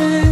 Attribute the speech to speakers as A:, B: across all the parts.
A: ocean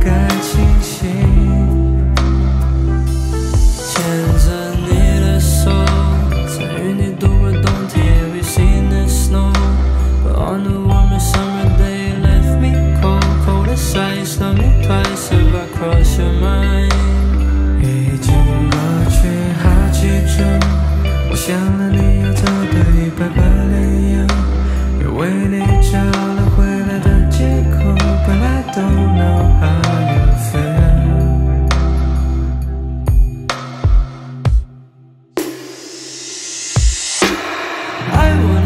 B: 该清醒
A: 牵着你的手在与你度过冬天 we see the snow on the warm summer day left me cold cold as ice, love me twice if i cross your mind
B: 已经过去好几周我想了你要做的一百个理由又为你找了回来的借口 but i don't know
A: 爱我。